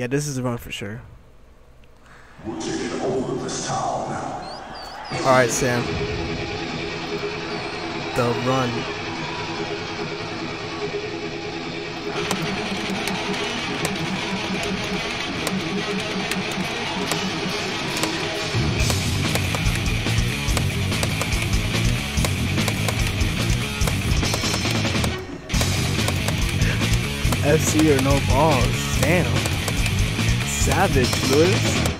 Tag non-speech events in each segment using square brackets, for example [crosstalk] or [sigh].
Yeah, this is the run for sure. Town. Alright, Sam. The run. FC or no balls. Damn. Savage, Lewis.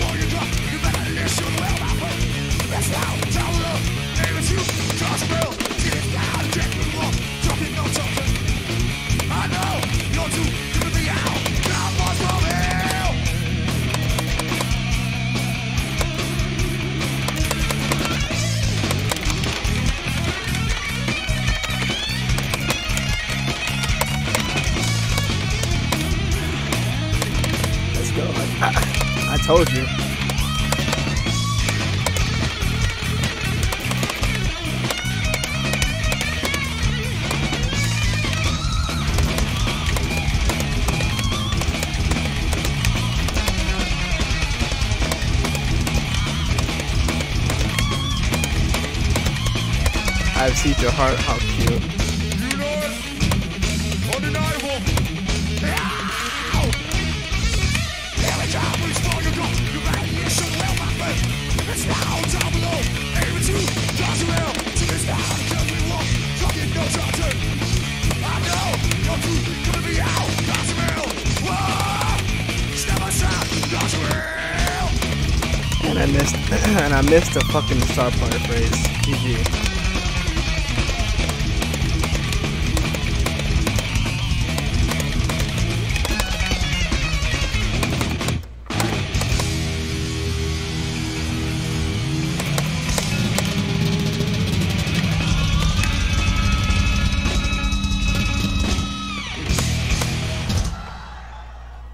told you. I've seen your heart, how cute. And I missed [clears throat] and I missed the fucking star player phrase. GG.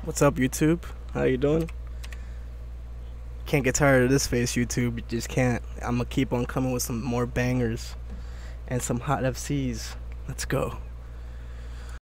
What's up, YouTube? How you doing? Can't get tired of this face, YouTube. You just can't. I'm gonna keep on coming with some more bangers and some hot FCs. Let's go.